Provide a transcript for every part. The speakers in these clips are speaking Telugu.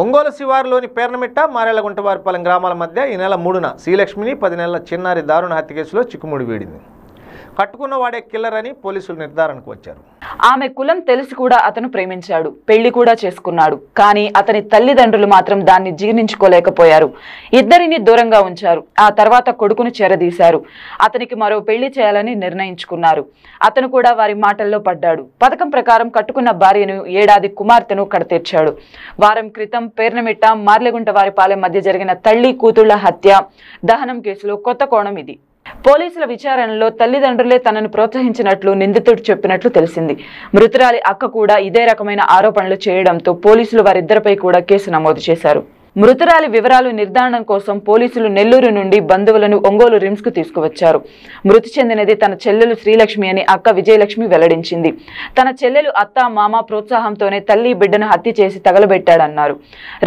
ఒంగోలు శివారులోని పేర్నమిట్ట మారేళ్ళగుంటవారిపాలెం గ్రామాల మధ్య ఈ నెల మూడున శ్రీలక్ష్మిని పది నెలల చిన్నారి దారుణ హత్య కేసులో చిక్కుముడి వీడింది. కట్టుకున్న వాడే కిల్లర్ అని పోలీసులు నిర్ధారణకు వచ్చారు. ఆమె కులం తెలిసి కూడా అతను ప్రేమించాడు. పెళ్ళి కూడా చేసుకున్నాడు. కానీ అతని తల్లిదండ్రులు మాత్రం దాన్ని జీర్ణించుకోలేకపోయారు. ఇద్దరిని దూరంగా ఉంచారు. ఆ తర్వాత కొడుకును చేరదీశారు. అతనికి మరో పెళ్ళి చేయాలని నిర్ణయించుకున్నారు. అతను కూడా వారి మాటల్లో పడ్డాడు. పథకం ప్రకారం కట్టుకున్న భార్యను ఏడాది కుమార్తెను కడతీర్చాడు. వారం క్రితం పేర్నమిట్ట మార్లెగుంట వారిపాలెం మధ్య జరిగిన తల్లి కూతుళ్ళ హత్య దహనం కేసులో కొత్త కోణం ఇది. పోలీసుల విచారణలో తల్లిదండ్రులే తనను ప్రోత్సహించినట్లు నిందితుడు చెప్పినట్లు తెలిసింది. మృతురాలి అక్క కూడా ఇదే రకమైన ఆరోపణలు చేయడంతో పోలీసులు వారిద్దరిపై కూడా కేసు నమోదు చేశారు. మృతురాలి వివరాలు నిర్ధారణ కోసం పోలీసులు నెల్లూరు నుండి బంధువులను ఒంగోలు రిమ్స్కు తీసుకువచ్చారు. మృతి చెందినది తన చెల్లెలు శ్రీలక్ష్మి అని అక్క విజయలక్ష్మి వెల్లడించింది. తన చెల్లెలు అత్త మామ ప్రోత్సాహంతోనే తల్లి బిడ్డను హత్య చేసి తగలబెట్టాడన్నారు.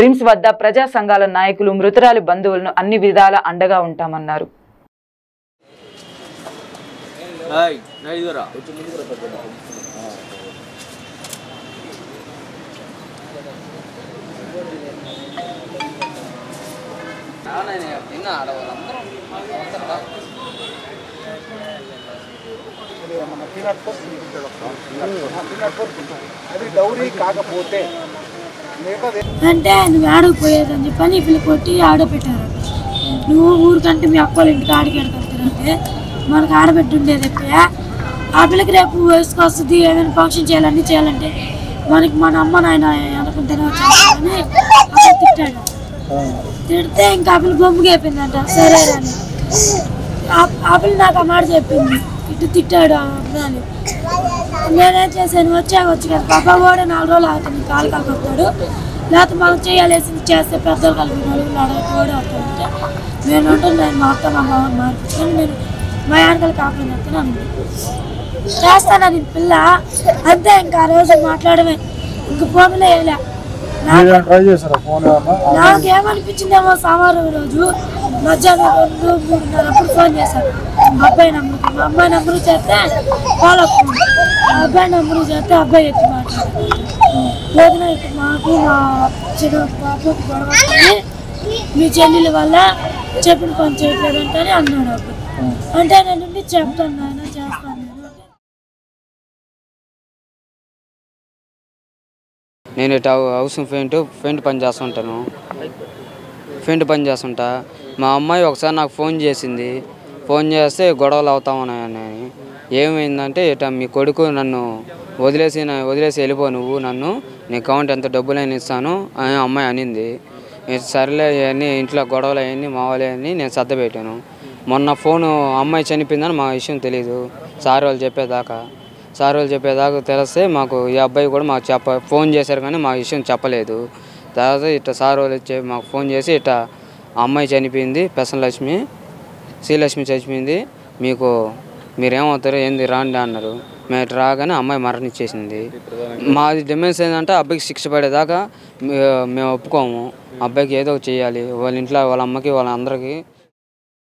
రిమ్స్ వద్ద ప్రజా సంఘాల నాయకులు మృతురాలి బంధువులను అన్ని విధాల అండగా ఉంటామన్నారు. ఏయ్ నైదురా అది డౌరీ కాకపోతే మిగతా అంటే నువ్వు ఆడకు పోయేదని చెప్పని పిల్ల కొట్టి ఆడపెట్టారు నువ్వు ఊరికంటే మీ అక్క వాళ్ళ ఇంటికి ఆడికి అంటే మనకు ఆడబిడ్డ ఉండేది ఎక్కువ ఆ పిల్లకి రేపు వయసుకు వస్తుంది ఫంక్షన్ చేయాలని చేయాలంటే మనకి మన అమ్మ నాయన అనుకుంటేనే వచ్చారని అప్పుడు తిట్టాడు. తిడితే ఇంకా ఆ పిల్ల బొమ్మకి అయిపోయిందంట. సరే అని ఆ- పిల్లలు పిల్ల నాకు ఆ మాట చెప్పింది. ఇటు తిట్టాడు ఆ నేనేం చేశాను? వచ్చాక వచ్చి కదా. పాప కూడా నాలుగు రోజులు అవుతుంది కాలు కలుపుతాడు లేకపోతే మనం చేయాలేసి చేస్తే పెద్దలు కలిపి నలుగురు అడగట్టు కూడా అవుతాడంటే నేను ఉంటుంది మా అత్త మా మామ మార్పించుకొని నేను మా కాకుండా చెప్తున్నాను చేస్తాను నేను పిల్ల? అంతే ఇంకా ఆ రోజు మాట్లాడమే. ఇంక ఫోన్లో వేయలే నాకేమనిపించిందేమో సోమవారం రోజు మధ్యాహ్నం రెండు మూడున్నర అప్పుడు ఫోన్ చేశాను మా అబ్బాయి నంబర్కి మా అమ్మాయి నంబరు చేస్తే వాళ్ళ ఫోన్ మా అబ్బాయి నంబరు చేస్తే అబ్బాయి ఎత్తి ఇప్పుడు మాకు మా చిన్న పాపకు గొడవ. మీ చెల్లెల వల్ల చెప్పిన పని చేయట్లేదు అంటే అన్నాడు అప్పుడు. అంటే నేను ఉండి చెప్తాను నాయన చేస్తాను నేను. ఇటు పెయింట్ పెయింట్ పని చేస్తుంటాను. పెయింట్ పని చేస్తుంటా. మా అమ్మాయి ఒకసారి నాకు ఫోన్ చేసింది. ఫోన్ చేస్తే గొడవలు అవుతా ఉన్నాయని. ఏమైందంటే ఇట మీ కొడుకు నన్ను వదిలేసి వదిలేసి వెళ్ళిపో నువ్వు నన్ను. నీ అకౌంట్ ఎంత డబ్బులైనా ఇస్తాను అని అమ్మాయి అనింది. "ఏ సరేలే ఇంట్లో గొడవలు అవన్నీ మావాలే అని నేను సర్దపెట్టాను మొన్న ఫోను అమ్మాయి చనిపోయిందని మా విషయం తెలియదు సార్ వాళ్ళు చెప్పేదాకా. సార్ వాళ్ళు చెప్పేదాకా తెలిస్తే మాకు ఈ అబ్బాయి కూడా మాకు చెప్ప ఫోన్ చేశారు కానీ మా విషయం చెప్పలేదు. తర్వాత ఇట్లా సార్ వాళ్ళు వచ్చి మాకు ఫోన్ చేసి ఇట్లా అమ్మాయి చనిపోయింది పెసలక్ష్మి శ్రీలక్ష్మి చనిపోయింది మీకు మీరేమవుతారు ఏంది రాండి అన్నారు. మేము రాగానే అమ్మాయి మరణించేసింది మాది డిమాండ్స్ ఏంటంటే అబ్బాయికి శిక్ష పడేదాకా మేము ఒప్పుకోము. అబ్బాయికి ఏదో ఒకటి చేయాలి. వాళ్ళ ఇంట్లో వాళ్ళ అమ్మకి వాళ్ళ అందరికీ